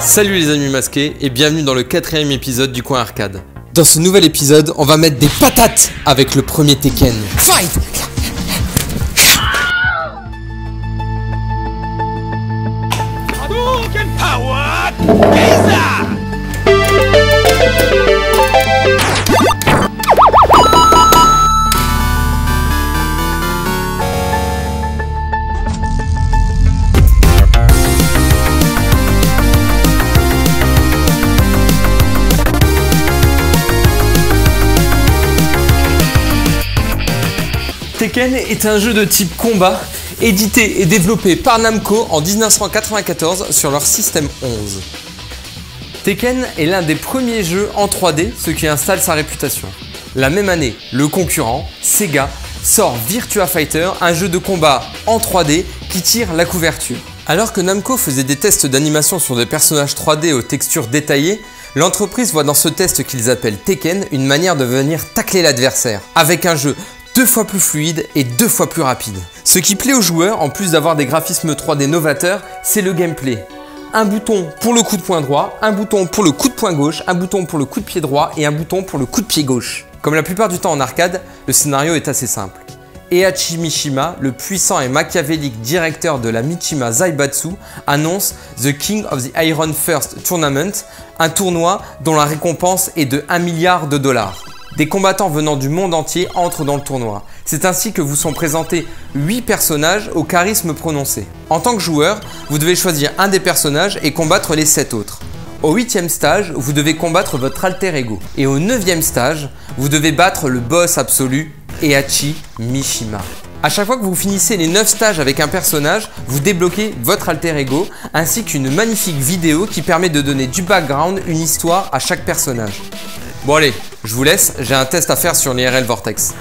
Salut les amis masqués et bienvenue dans le quatrième épisode du coin arcade. Dans ce nouvel épisode, on va mettre des patates avec le premier Tekken. Fight Hadouken Power Tekken est un jeu de type combat édité et développé par Namco en 1994 sur leur système 11. Tekken est l'un des premiers jeux en 3D, ce qui installe sa réputation. La même année, le concurrent, Sega, sort Virtua Fighter, un jeu de combat en 3D qui tire la couverture. Alors que Namco faisait des tests d'animation sur des personnages 3D aux textures détaillées, l'entreprise voit dans ce test qu'ils appellent Tekken une manière de venir tacler l'adversaire, avec un jeu deux fois plus fluide et deux fois plus rapide. Ce qui plaît aux joueurs, en plus d'avoir des graphismes 3D novateurs, c'est le gameplay. Un bouton pour le coup de poing droit, un bouton pour le coup de poing gauche, un bouton pour le coup de pied droit et un bouton pour le coup de pied gauche. Comme la plupart du temps en arcade, le scénario est assez simple. Heihachi Mishima, le puissant et machiavélique directeur de la Michima Zaibatsu, annonce The King of the Iron First Tournament, un tournoi dont la récompense est de 1 milliard de dollars. Des combattants venant du monde entier entrent dans le tournoi. C'est ainsi que vous sont présentés 8 personnages au charisme prononcé. En tant que joueur, vous devez choisir un des personnages et combattre les 7 autres. Au 8 stage, vous devez combattre votre alter ego. Et au 9 stage, vous devez battre le boss absolu, Heihachi Mishima. A chaque fois que vous finissez les 9 stages avec un personnage, vous débloquez votre alter ego ainsi qu'une magnifique vidéo qui permet de donner du background, une histoire à chaque personnage. Bon allez, je vous laisse, j'ai un test à faire sur l'IRL Vortex.